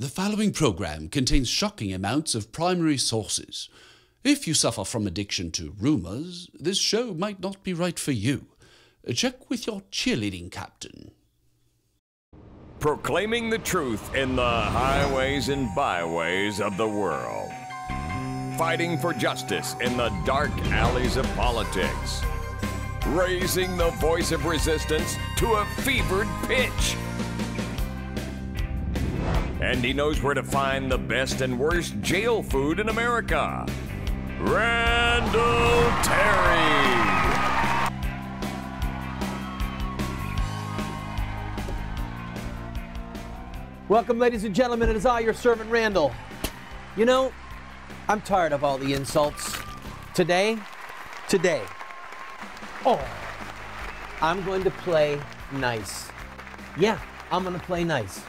The following program contains shocking amounts of primary sources. If you suffer from addiction to rumors, this show might not be right for you. Check with your cheerleading captain. Proclaiming the truth in the highways and byways of the world. Fighting for justice in the dark alleys of politics. Raising the voice of resistance to a fevered pitch. And he knows where to find the best and worst jail food in America. Randall Terry. Welcome, ladies and gentlemen. It is I, your servant Randall. You know, I'm tired of all the insults. Today, today, oh, I'm going to play nice. Yeah, I'm going to play nice.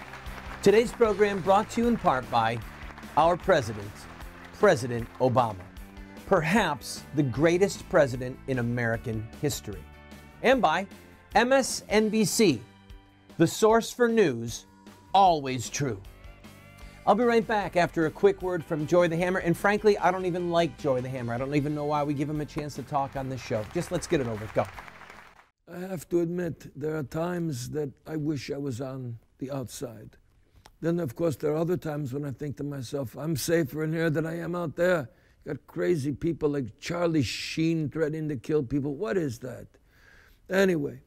Today's program brought to you in part by our president, President Obama. Perhaps the greatest president in American history. And by MSNBC, the source for news always true. I'll be right back after a quick word from Joey the Hammer. And frankly, I don't even like Joey the Hammer. I don't even know why we give him a chance to talk on this show. Just let's get it over. Go. I have to admit, there are times that I wish I was on the outside. Then, of course, there are other times when I think to myself, I'm safer in here than I am out there. Got crazy people like Charlie Sheen threatening to kill people. What is that? Anyway,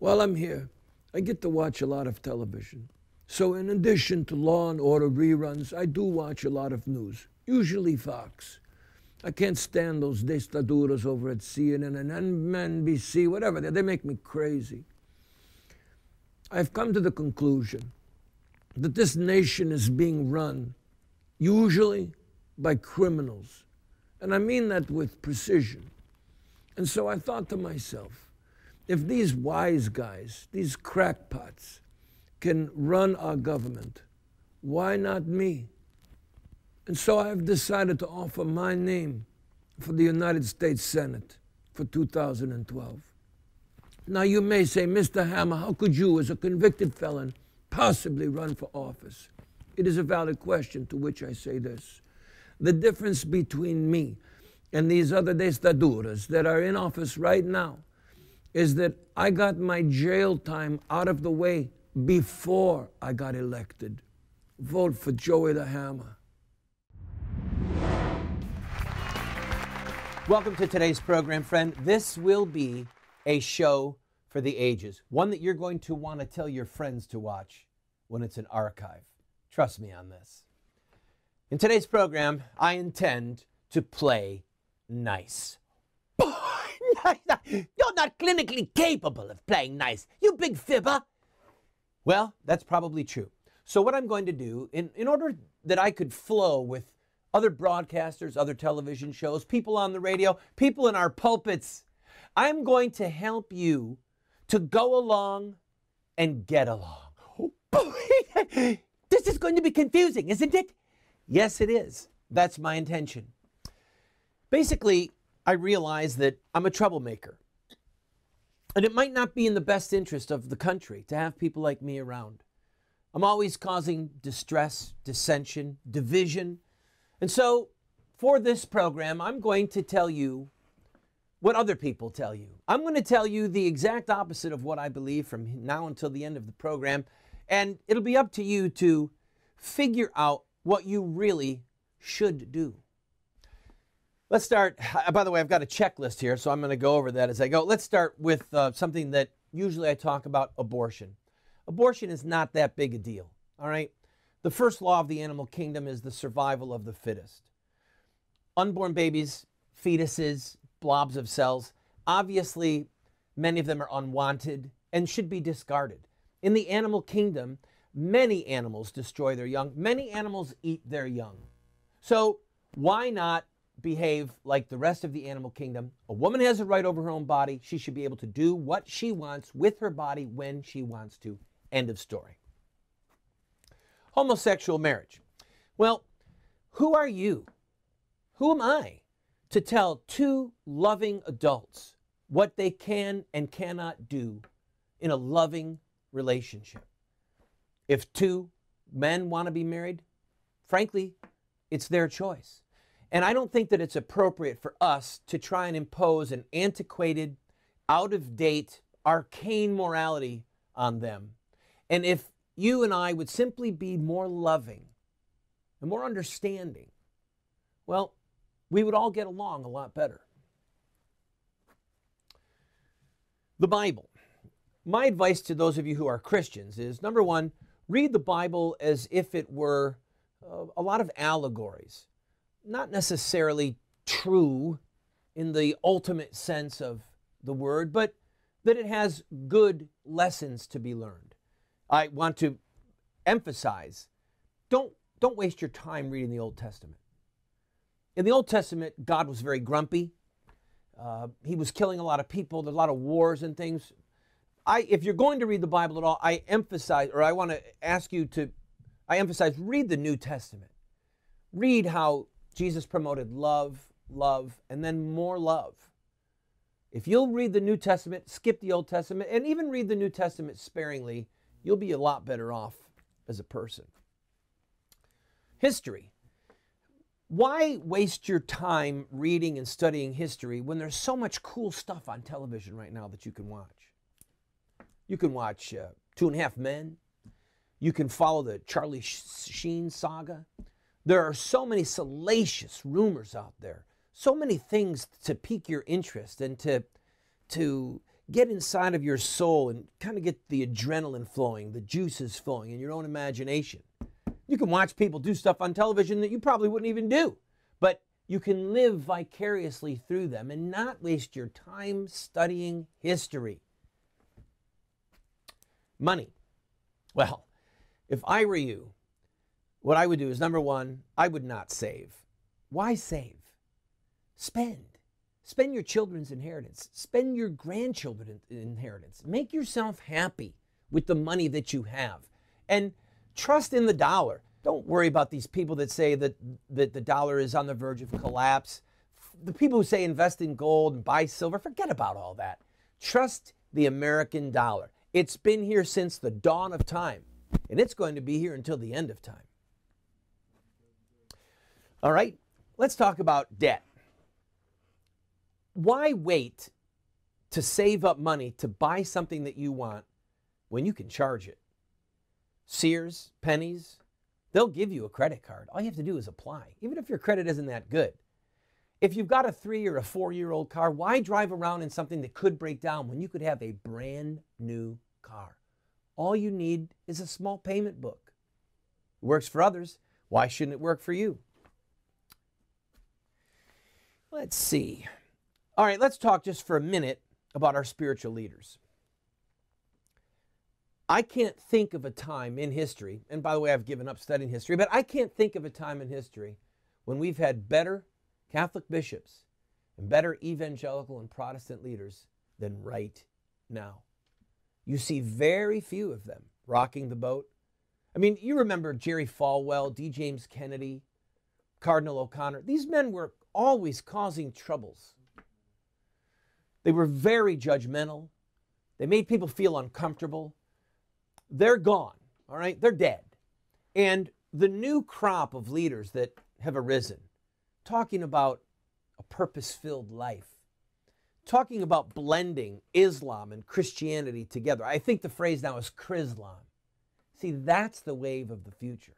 while I'm here, I get to watch a lot of television. So, in addition to Law and Order reruns, I do watch a lot of news, usually Fox. I can't stand those destaduras over at CNN and NBC, whatever. They make me crazy. I've come to the conclusion that this nation is being run usually by criminals. And I mean that with precision. And so I thought to myself, if these wise guys, these crackpots, can run our government. Why not me? And so I've decided to offer my name for the United States Senate for 2012. Now, you may say, Mr. Hammer, how could you, as a convicted felon, possibly run for office? It is a valid question to which I say this. The difference between me and these other destaduras that are in office right now is that I got my jail time out of the way before I got elected. Vote for Joey the Hammer. Welcome to today's program, friend. This will be a show for the ages, one that you're going to want to tell your friends to watch when it's an archive. Trust me on this. In today's program, I intend to play nice. You're not clinically capable of playing nice, you big fibber. Well, that's probably true. So, what I'm going to do, in, in order that I could flow with other broadcasters, other television shows, people on the radio, people in our pulpits, I'm going to help you to go along and get along. this is going to be confusing, isn't it? Yes, it is. That's my intention. Basically, I realize that I'm a troublemaker. And it might not be in the best interest of the country to have people like me around. I'm always causing distress, dissension, division. And so, for this program, I'm going to tell you what other people tell you. I'm going to tell you the exact opposite of what I believe from now until the end of the program. And it'll be up to you to figure out what you really should do. Let's start. By the way, I've got a checklist here, so I'm going to go over that as I go. Let's start with uh, something that usually I talk about abortion. Abortion is not that big a deal, all right? The first law of the animal kingdom is the survival of the fittest. Unborn babies, fetuses, blobs of cells, obviously, many of them are unwanted and should be discarded. In the animal kingdom, many animals destroy their young, many animals eat their young. So, why not behave like the rest of the animal kingdom. A woman has a right over her own body. She should be able to do what she wants with her body when she wants to. End of story. Homosexual marriage. Well, who are you? Who am I to tell two loving adults what they can and cannot do in a loving relationship? If two men want to be married, frankly, it's their choice. And I don't think that it's appropriate for us to try and impose an antiquated, out of date, arcane morality on them. And if you and I would simply be more loving and more understanding, well, we would all get along a lot better. The Bible. My advice to those of you who are Christians is number one, read the Bible as if it were uh, a lot of allegories, not necessarily true in the ultimate sense of the word, but that it has good lessons to be learned. I want to emphasize don't, don't waste your time reading the Old Testament. In the Old Testament, God was very grumpy. Uh, he was killing a lot of people. There's a lot of wars and things. I, if you're going to read the Bible at all, I emphasize, or I want to ask you to, I emphasize, read the New Testament. Read how Jesus promoted love, love, and then more love. If you'll read the New Testament, skip the Old Testament, and even read the New Testament sparingly, you'll be a lot better off as a person. History. Why waste your time reading and studying history when there's so much cool stuff on television right now that you can watch? You can watch uh, Two and a Half Men. You can follow the Charlie Sheen saga. There are so many salacious rumors out there, so many things to pique your interest and to, to get inside of your soul and kind of get the adrenaline flowing, the juices flowing in your own imagination. You can watch people do stuff on television that you probably wouldn't even do, but you can live vicariously through them and not waste your time studying history. Money. Well, if I were you, what I would do is number one, I would not save. Why save? Spend. Spend your children's inheritance. Spend your grandchildren's inheritance. Make yourself happy with the money that you have. And trust in the dollar. Don't worry about these people that say that, that the dollar is on the verge of collapse. The people who say invest in gold and buy silver, forget about all that. Trust the American dollar. It's been here since the dawn of time, and it's going to be here until the end of time. All right, let's talk about debt. Why wait to save up money to buy something that you want when you can charge it? Sears, Penney's, they'll give you a credit card. All you have to do is apply, even if your credit isn't that good. If you've got a three or a four year old car, why drive around in something that could break down when you could have a brand new car? All you need is a small payment book. It works for others. Why shouldn't it work for you? Let's see. All right, let's talk just for a minute about our spiritual leaders. I can't think of a time in history, and by the way, I've given up studying history, but I can't think of a time in history when we've had better Catholic bishops and better evangelical and Protestant leaders than right now. You see very few of them rocking the boat. I mean, you remember Jerry Falwell, D. James Kennedy, Cardinal O'Connor. These men were always causing troubles. They were very judgmental. They made people feel uncomfortable they're gone, all right? They're dead. And the new crop of leaders that have arisen, talking about a purpose filled life, talking about blending Islam and Christianity together. I think the phrase now is Chrislam. See, that's the wave of the future.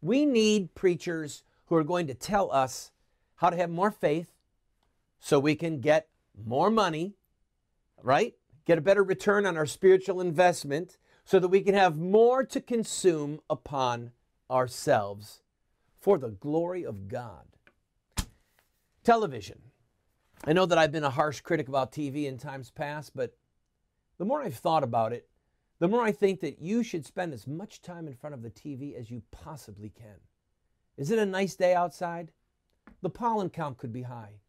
We need preachers who are going to tell us how to have more faith so we can get more money, right? Get a better return on our spiritual investment so that we can have more to consume upon ourselves for the glory of God. Television. I know that I've been a harsh critic about TV in times past, but the more I've thought about it, the more I think that you should spend as much time in front of the TV as you possibly can. Is it a nice day outside? The pollen count could be high.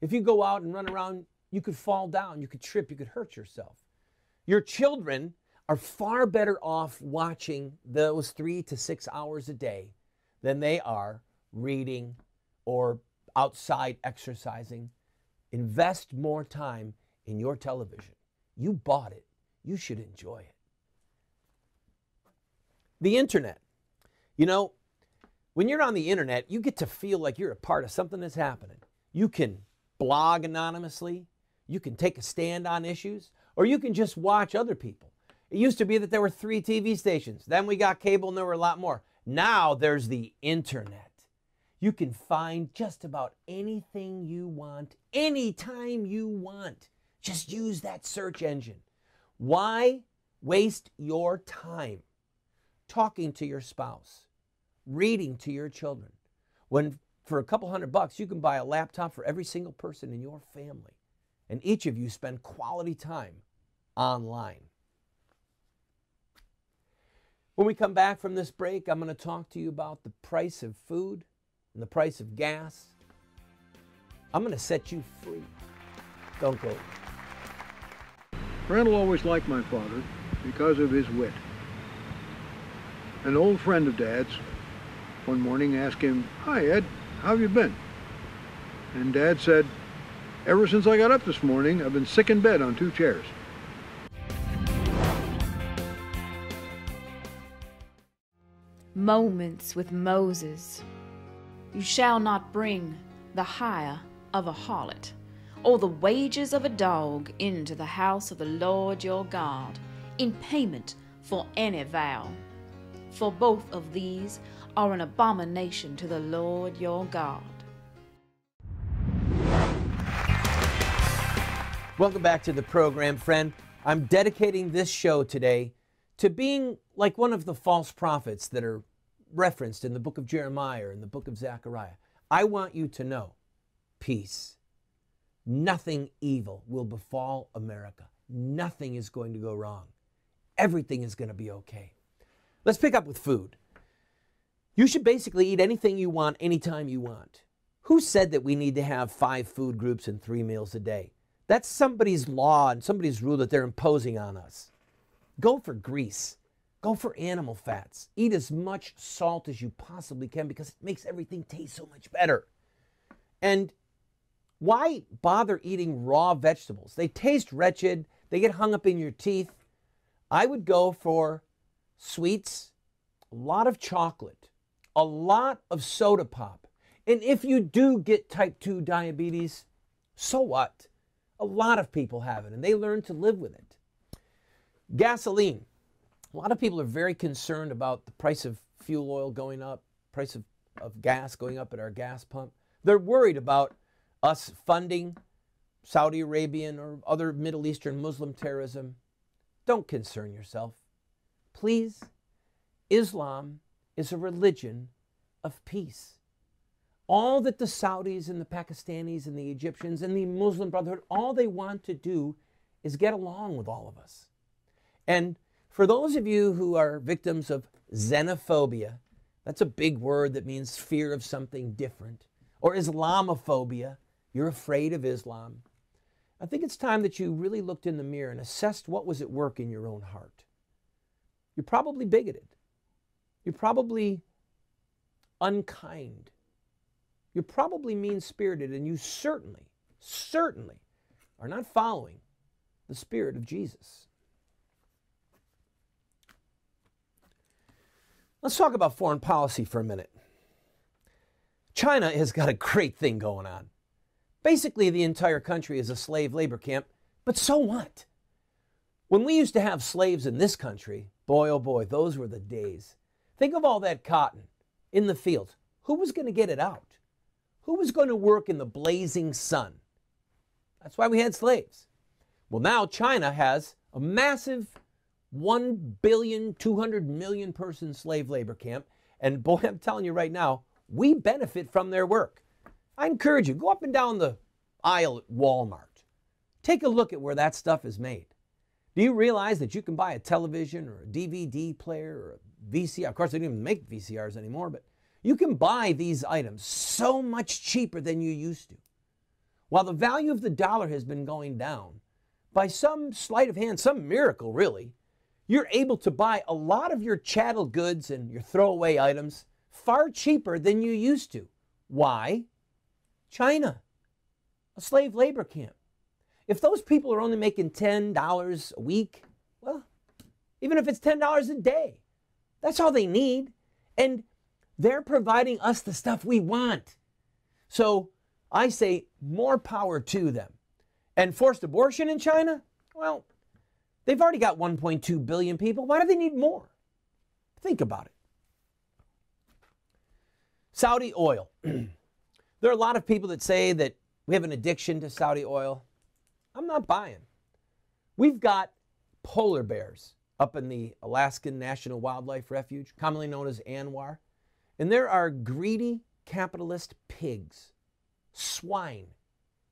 If you go out and run around, you could fall down, you could trip, you could hurt yourself. Your children are far better off watching those three to six hours a day than they are reading or outside exercising. Invest more time in your television. You bought it, you should enjoy it. The internet. You know, when you're on the internet, you get to feel like you're a part of something that's happening. You can blog anonymously, you can take a stand on issues, or you can just watch other people. It used to be that there were three TV stations. Then we got cable and there were a lot more. Now there's the internet. You can find just about anything you want, anytime you want. Just use that search engine. Why waste your time talking to your spouse, reading to your children, when for a couple hundred bucks you can buy a laptop for every single person in your family, and each of you spend quality time online? When we come back from this break, I'm going to talk to you about the price of food and the price of gas. I'm going to set you free. Don't go. Randall always liked my father because of his wit. An old friend of Dad's one morning asked him, Hi, Ed, how have you been? And Dad said, Ever since I got up this morning, I've been sick in bed on two chairs. Moments with Moses. You shall not bring the hire of a harlot, or the wages of a dog into the house of the Lord your God, in payment for any vow. For both of these are an abomination to the Lord your God. Welcome back to the program, friend. I'm dedicating this show today to being like one of the false prophets that are referenced in the book of Jeremiah or in the book of Zechariah. I want you to know peace. Nothing evil will befall America. Nothing is going to go wrong. Everything is going to be okay. Let's pick up with food. You should basically eat anything you want anytime you want. Who said that we need to have five food groups and three meals a day? That's somebody's law and somebody's rule that they're imposing on us. Go for grease. Go for animal fats. Eat as much salt as you possibly can because it makes everything taste so much better. And why bother eating raw vegetables? They taste wretched, they get hung up in your teeth. I would go for sweets, a lot of chocolate, a lot of soda pop. And if you do get type 2 diabetes, so what? A lot of people have it and they learn to live with it. Gasoline. A lot of people are very concerned about the price of fuel oil going up, price of, of gas going up at our gas pump. They're worried about us funding Saudi Arabian or other Middle Eastern Muslim terrorism. Don't concern yourself. Please, Islam is a religion of peace. All that the Saudis and the Pakistanis and the Egyptians and the Muslim Brotherhood, all they want to do is get along with all of us. And for those of you who are victims of xenophobia, that's a big word that means fear of something different, or Islamophobia, you're afraid of Islam. I think it's time that you really looked in the mirror and assessed what was at work in your own heart. You're probably bigoted. You're probably unkind. You're probably mean spirited, and you certainly, certainly are not following the Spirit of Jesus. Let's talk about foreign policy for a minute. China has got a great thing going on. Basically, the entire country is a slave labor camp, but so what? When we used to have slaves in this country, boy oh boy, those were the days. Think of all that cotton in the fields. Who was going to get it out? Who was going to work in the blazing sun? That's why we had slaves. Well, now China has a massive 1 billion, 200 million person slave labor camp. And boy, I'm telling you right now, we benefit from their work. I encourage you, go up and down the aisle at Walmart. Take a look at where that stuff is made. Do you realize that you can buy a television or a DVD player or a VCR? Of course, they don't even make VCRs anymore, but you can buy these items so much cheaper than you used to. While the value of the dollar has been going down, by some sleight of hand, some miracle really, you're able to buy a lot of your chattel goods and your throwaway items far cheaper than you used to. Why? China, a slave labor camp. If those people are only making $10 a week, well, even if it's $10 a day, that's all they need. And They're providing us the stuff we want. So I say more power to them. And forced abortion in China? Well, they've already got 1.2 billion people. Why do they need more? Think about it. Saudi oil. there are a lot of people that say that we have an addiction to Saudi oil. I'm not buying. We've got polar bears up in the Alaskan National Wildlife Refuge, commonly known as ANWR. And there are greedy capitalist pigs, swine,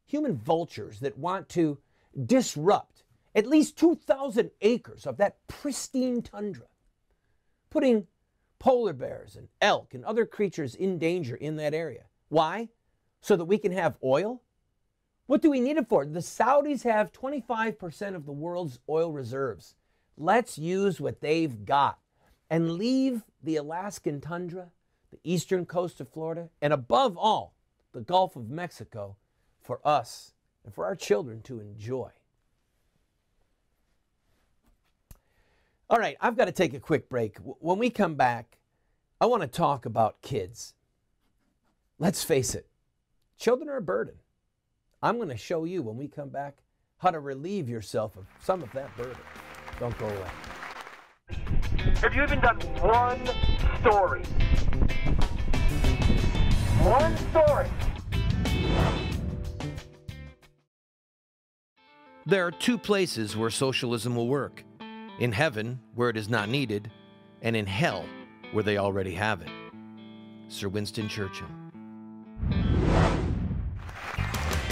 human vultures that want to disrupt at least 2,000 acres of that pristine tundra, putting polar bears and elk and other creatures in danger in that area. Why? So that we can have oil? What do we need it for? The Saudis have 25% of the world's oil reserves. Let's use what they've got and leave the Alaskan tundra, the eastern coast of Florida, and above all, the Gulf of Mexico for us and for our children to enjoy. All right, I've got to take a quick break. When we come back, I want to talk about kids. Let's face it, children are a burden. I'm going to show you when we come back how to relieve yourself of some of that burden. Don't go away. Have you even done one story? One story. There are two places where socialism will work in heaven, where it is not needed, and in hell, where they already have it. Sir Winston Churchill.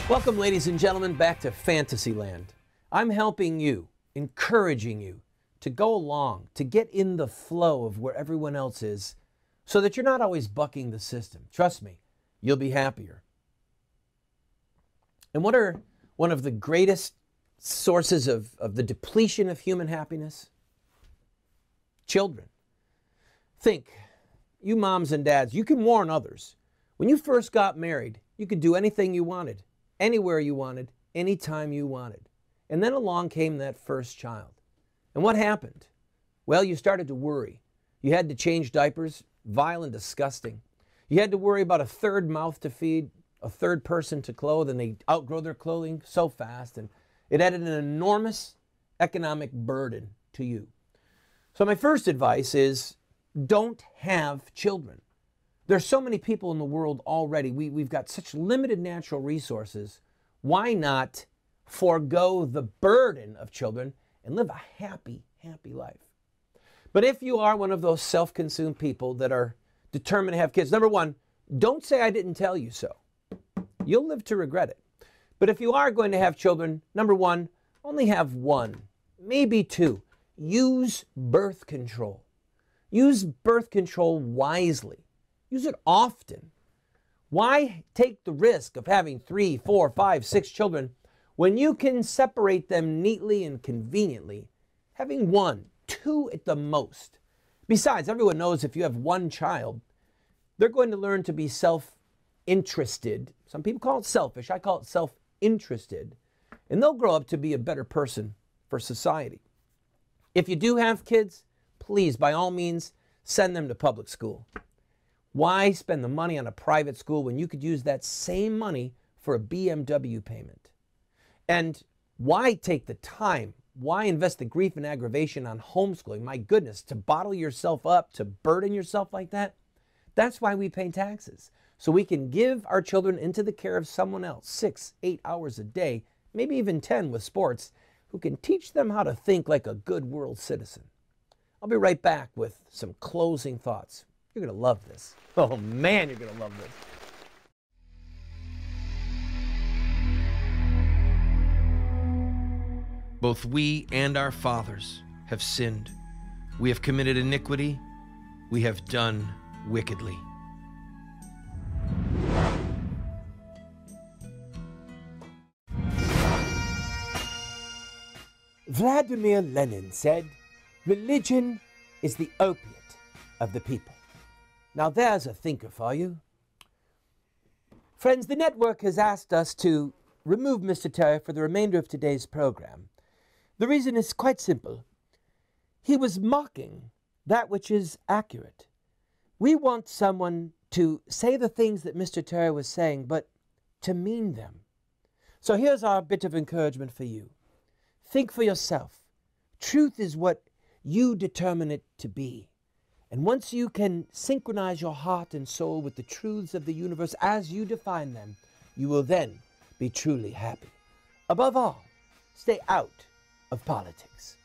Welcome, ladies and gentlemen, back to Fantasyland. I'm helping you, encouraging you to go along, to get in the flow of where everyone else is, so that you're not always bucking the system. Trust me, you'll be happier. And what are one of the greatest sources of, of the depletion of human happiness? Children. Think, you moms and dads, you can warn others. When you first got married, you could do anything you wanted, anywhere you wanted, anytime you wanted. And then along came that first child. And what happened? Well, you started to worry. You had to change diapers, vile and disgusting. You had to worry about a third mouth to feed, a third person to clothe, and they outgrow their clothing so fast. And it added an enormous economic burden to you. So, my first advice is don't have children. There's so many people in the world already. We, we've got such limited natural resources. Why not forego the burden of children and live a happy, happy life? But if you are one of those self consumed people that are determined to have kids, number one, don't say I didn't tell you so. You'll live to regret it. But if you are going to have children, number one, only have one, maybe two. Use birth control. Use birth control wisely. Use it often. Why take the risk of having three, four, five, six children when you can separate them neatly and conveniently, having one, two at the most? Besides, everyone knows if you have one child, they're going to learn to be self interested. Some people call it selfish. I call it self interested, and they'll grow up to be a better person for society. If you do have kids, please, by all means, send them to public school. Why spend the money on a private school when you could use that same money for a BMW payment? And why take the time? Why invest the grief and aggravation on homeschooling? My goodness, to bottle yourself up, to burden yourself like that? That's why we pay taxes so we can give our children into the care of someone else six, eight hours a day, maybe even 10 with sports, who can teach them how to think like a good world citizen. I'll be right back with some closing thoughts. You're going to love this. Oh man, you're going to love this. Both we and our fathers have sinned. We have committed iniquity. We have done wickedly. Vladimir Lenin said, Religion is the opiate of the people. Now there's a thinker for you. Friends, the network has asked us to remove Mr. Terry for the remainder of today's program. The reason is quite simple. He was mocking that which is accurate. We want someone to say the things that Mr. Terry was saying, but to mean them. So here's our bit of encouragement for you think for yourself. Truth is what you determine it to be. And once you can synchronize your heart and soul with the truths of the universe as you define them, you will then be truly happy. Above all, stay out of politics.